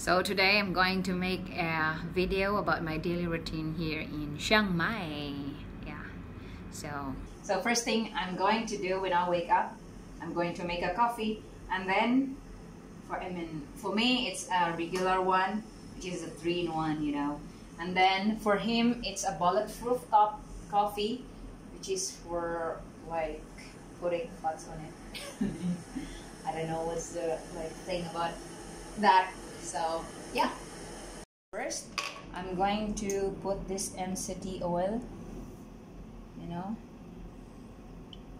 So today I'm going to make a video about my daily routine here in Chiang Mai. Yeah. So so first thing I'm going to do when I wake up, I'm going to make a coffee and then for I mean for me it's a regular one, which is a three in one, you know. And then for him it's a bulletproof top coffee, which is for like putting fats on it. I don't know what's the like thing about that so yeah. First I'm going to put this MCT oil you know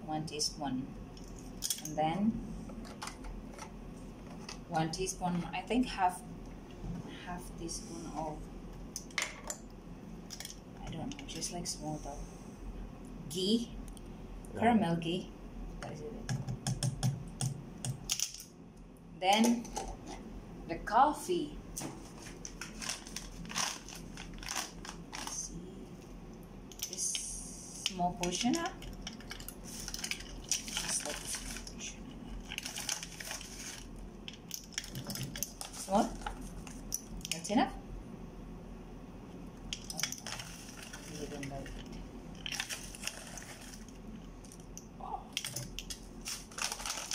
one teaspoon. And then one teaspoon I think half half teaspoon of I don't know just like small though ghee. Caramel ghee. What is it. Then the coffee. This small portion up. Small? That's enough?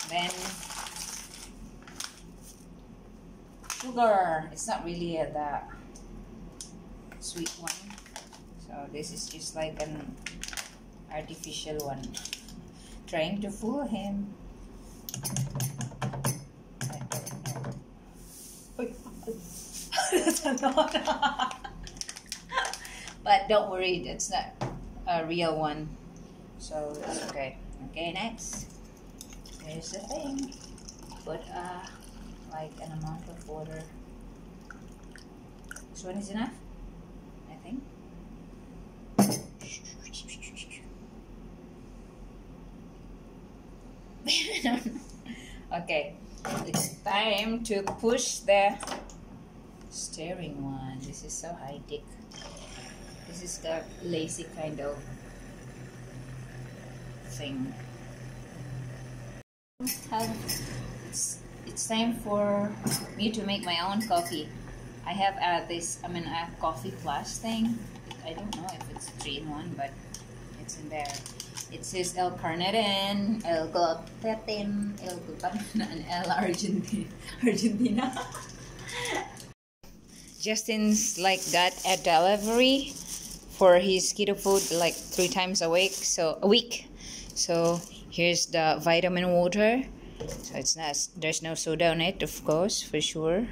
Then sugar. It's not really a, the sweet one. So this is just like an artificial one. Trying to fool him. But don't worry, it's not a real one. So it's okay. Okay, next. Here's the thing. Put uh like an amount of water. This one is enough, I think. okay, it's time to push the steering one. This is so high tech. This is the lazy kind of thing. It's time for me to make my own coffee. I have uh, this, I mean, a coffee plus thing. I don't know if it's three in one, but it's in there. It says El Carneten, El Gluten, El Glutamina, and El Argentina. Argentina. Justin's like got a delivery for his keto food like three times a week, so a week. So here's the vitamin water so it's not there's no soda on it of course for sure.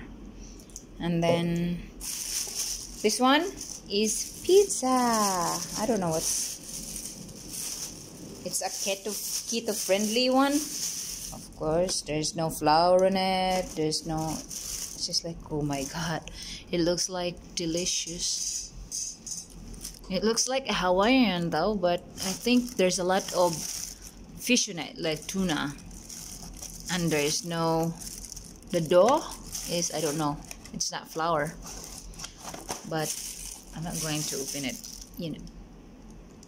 And then this one is pizza. I don't know what's it's a keto keto friendly one. Of course there's no flour in it there's no it's just like oh my god it looks like delicious. It looks like Hawaiian though but I think there's a lot of fish in it like tuna and there is no the dough is I don't know it's not flour but I'm not going to open it you know.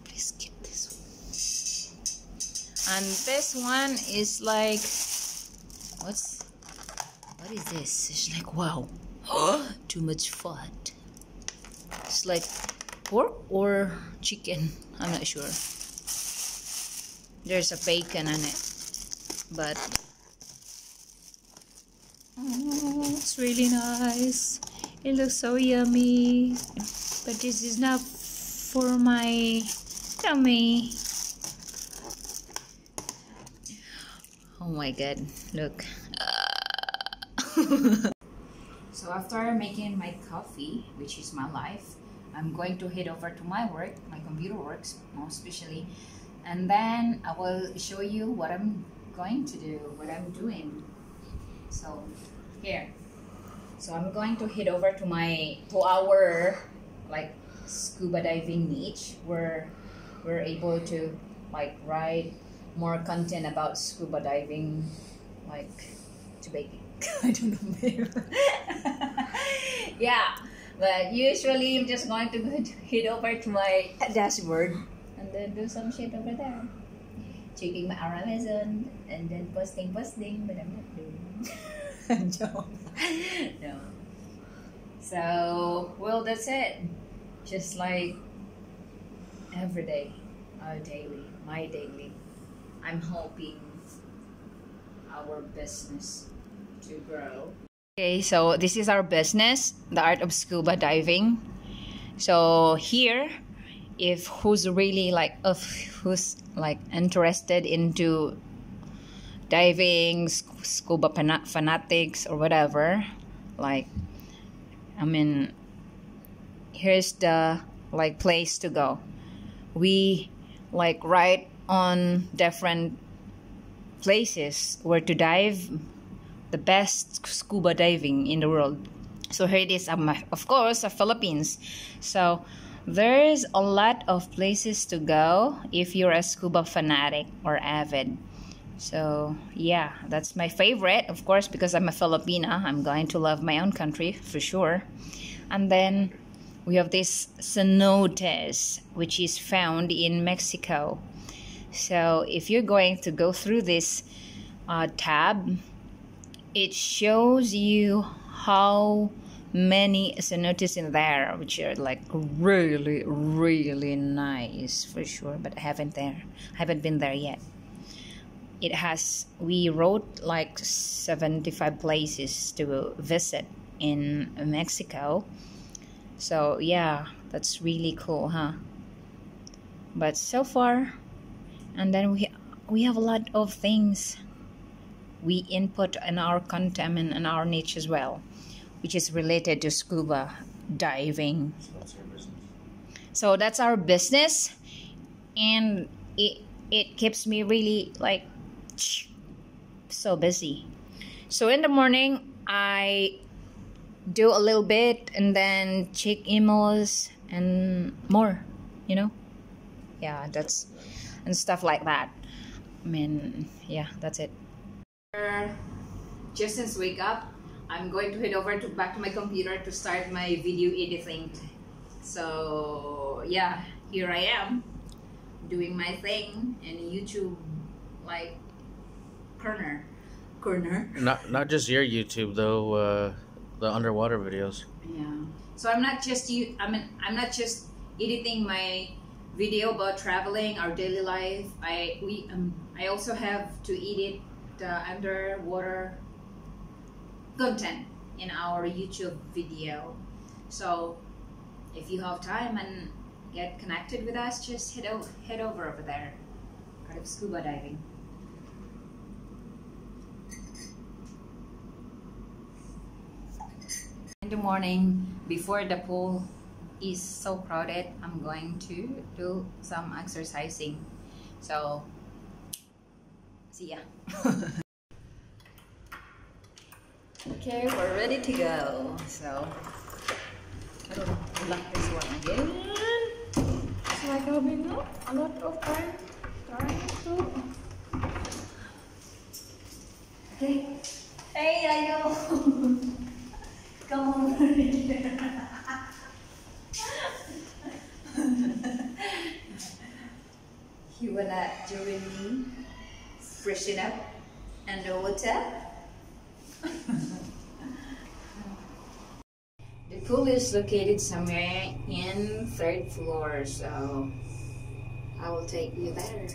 Please get this one. And this one is like what's what is this? It's like wow too much fat. It's like pork or chicken I'm not sure. There's a bacon on it but Oh, it's really nice. It looks so yummy. But this is not for my tummy. Oh my god, look. so after making my coffee, which is my life, I'm going to head over to my work, my computer works, most especially. And then I will show you what I'm going to do, what I'm doing so here. So i'm going to head over to my to our like scuba diving niche where we're able to like write more content about scuba diving like to baking i don't know yeah but usually i'm just going to head over to my dashboard and then do some shit over there. Checking my Amazon and then posting posting but i'm not doing no. no. So, well, that's it. Just like every day, our daily, my daily. I'm hoping our business to grow. Okay, so this is our business, the art of scuba diving. So here, if who's really like, if who's like interested into diving, scuba fanatics or whatever, like, I mean, here's the like place to go. We like right on different places where to dive the best scuba diving in the world. So here it is of course the philippines. So there's a lot of places to go if you're a scuba fanatic or avid so yeah that's my favorite of course because i'm a filipina i'm going to love my own country for sure and then we have this cenotes which is found in mexico so if you're going to go through this uh, tab, it shows you how many cenotes in there, which are like really, really nice for sure. But I haven't there, I haven't been there yet. It has we wrote like 75 places to visit in Mexico. So yeah, that's really cool, huh? But so far, and then we we have a lot of things we input in our content and in our niche as well which is related to scuba diving so that's our business and it it keeps me really like so busy so in the morning i do a little bit and then check emails and more you know yeah that's and stuff like that. I mean, yeah, that's it. Just since wake up, I'm going to head over to back to my computer to start my video editing. So yeah, here I am doing my thing and YouTube like corner corner. Not not just your YouTube though, uh, the underwater videos. Yeah. So I'm not just you. I mean, I'm not just editing my video about traveling, our daily life. I we um, I also have to edit the underwater content in our YouTube video. So if you have time and get connected with us, just head over head over over there. Part of scuba diving. In the morning before the pool is so crowded, I'm going to do some exercising. So, see ya. okay, we're ready to go. So, I don't lock this one again. So I having a lot of time trying to. okay hey, I know. Come here. you wanna join me freshen up and the water. the pool is located somewhere in third floor, so I will take you there.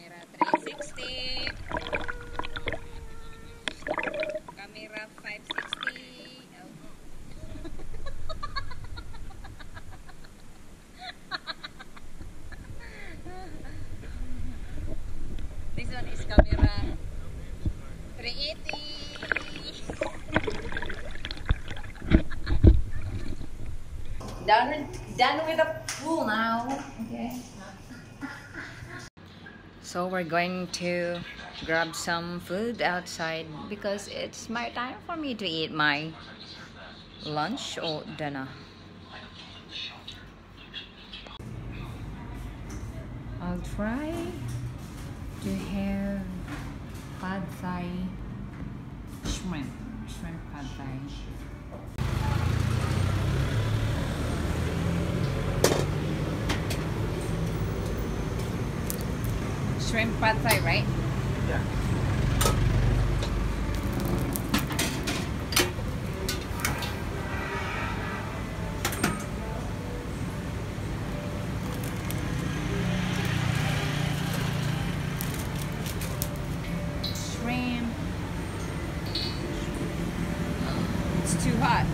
Camera 360. Camera 560. this one is camera 380. done with, done with the pool now. Okay. So we're going to grab some food outside because it's my time for me to eat my lunch or dinner. I'll try to have pad thai shrimp, shrimp pad thai. Shrimp pad thai, right? Yeah. Shrimp. It's too hot.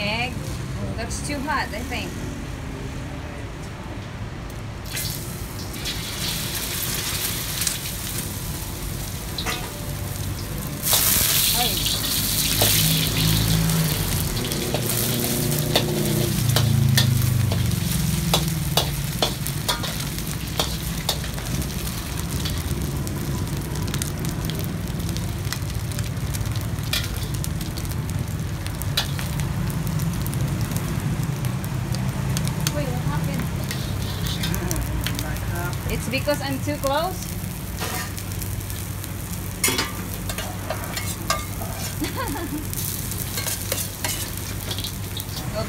Egg. Oh, that's too hot, I think. Ay. Wait, what happened? It's because I'm too close.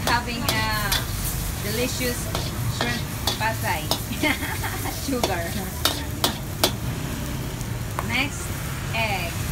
having a delicious shrimp thai. Sugar. Next, egg.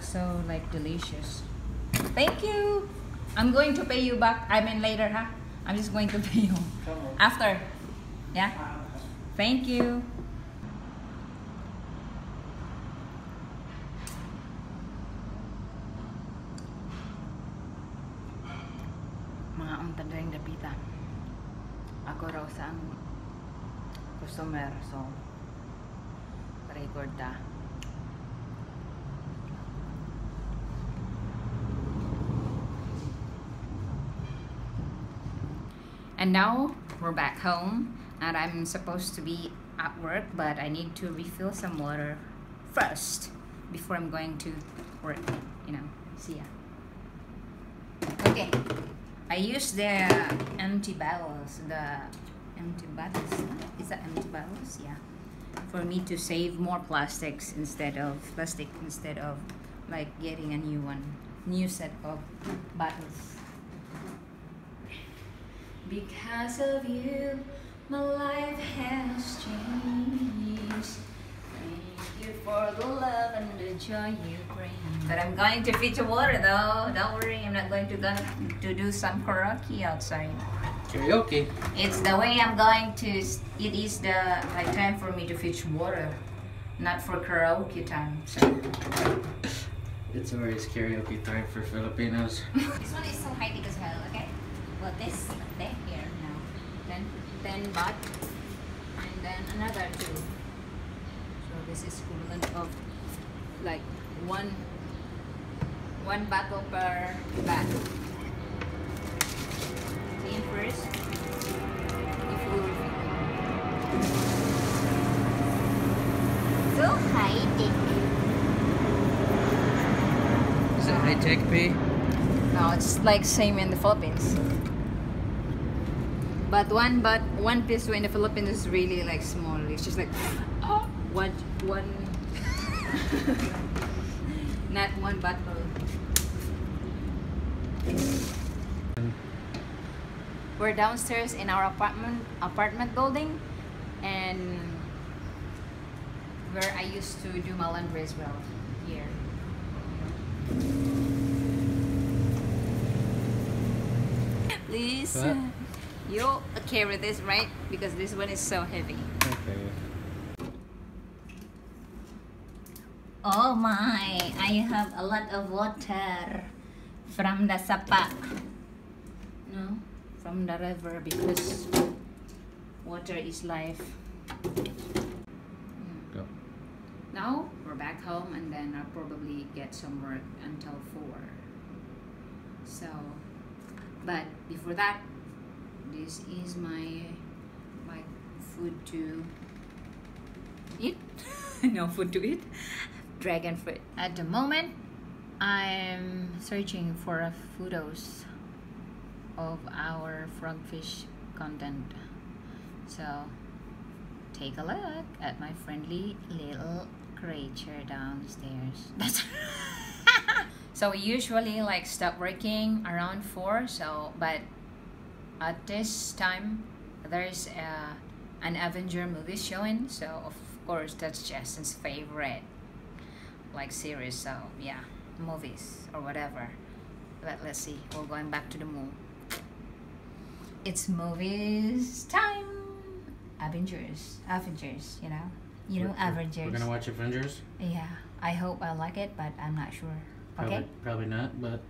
Looks so like delicious. Thank you. I'm going to pay you back. I mean later, huh? I'm just going to pay you after. Yeah. Thank you. And now we're back home and I'm supposed to be at work but I need to refill some water first before I'm going to work, you know. See ya. Okay. I use the empty bottles, the empty bottles. Is that empty bottles? Yeah. For me to save more plastics instead of plastic instead of like getting a new one, new set of bottles. Because of you, My life has changed. Thank you for the love and the joy you bring. But I'm going to feed the water though. Don't worry, I'm not going to go to to do some karaoke outside. Karaoke. It's the way I'm going to. It is the like time for me to fetch water, not for karaoke time. So It's always karaoke time for Filipinos. this one is so high as well. Okay. Well, this there here now. Then ten baht, and then another two. So this is equivalent of like one one bottle per bag. In first, if you so high tech. Is it high tech pay? No, it's like same in the Philippines. But one but one peso in the Philippines is really like small. It's just like one one not one bottle. We're downstairs in our apartment apartment building and where I used to do my laundry as well here. Please. You carry this, right? Because this one is so heavy. Okay. Oh my, I have a lot of water from the sapa. No, from the river because water is life. Hmm. Go. Now we're back home and then I'll probably get some work until 4. So, but before that, this is my my food to eat. no food to eat. Dragon fruit. At the moment, I'm searching for a photos of our frogfish content. So, take a look at my friendly little creature downstairs. That's so we usually like stop working around four. So, but at this time there's uh, an Avenger movie showing. So of course that's Justin's favorite like series. So yeah, movies or whatever. But let's see. We're going back to the moon. It's movies time. Avengers, Avengers. You know, you know We're- we're- Avengers. We're gonna watch Avengers. Yeah, I hope I like it, but I'm not sure. Probably, Okay. probably not. But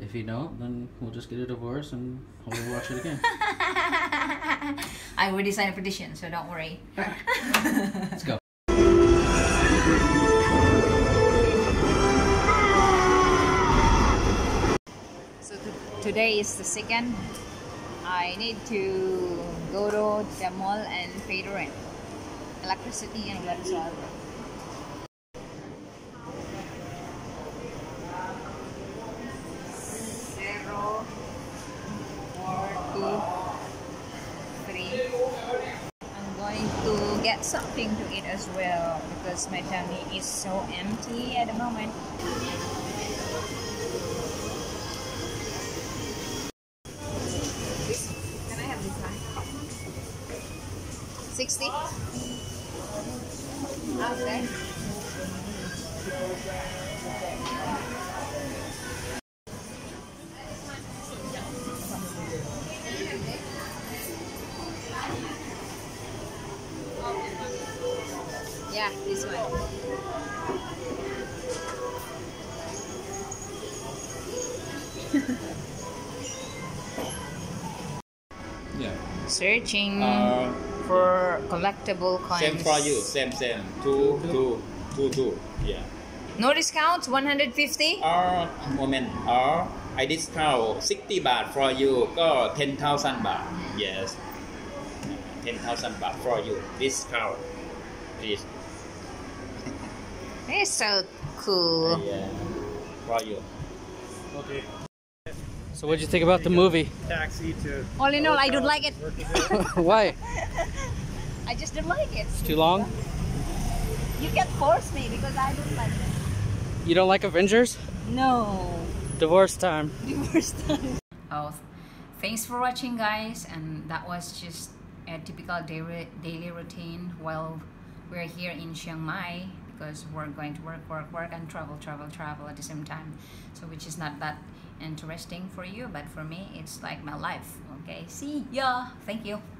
if you don't, then we'll just get a divorce and hopefully watch it again. I already signed a petition, so don't worry. Let's go. So to- today is the second. I need to go to the mall and pay the rent, electricity, and whatsoever. Zero, four, two, three. I'm going to get something to eat as well because my tummy is so empty at the moment. Yeah, this one. yeah. Searching uh, for collectible coins. Same for you. Same, same. Two, two, two, two. Yeah. No discount. One hundred fifty. Uh, moment. Uh, I discount sixty baht for you. Go ten thousand baht. Yes. Ten thousand baht for you. Discount. Please. It's so cool. Yeah. For you. Okay. So, what'd you think about the movie? Taxi to. All in all, I don't like it. Why? I just don't like it. It's too long. You can force me because I don't like it. You don't like Avengers? No. Divorce time. Divorce time. Oh, thanks for watching, guys. And that was just a typical daily, daily routine while we're here in Chiang Mai because we're going to work, work, work, and travel, travel, travel at the same time. So, which is not that interesting for you, but for me, it's like my life. Okay, see ya. Thank you.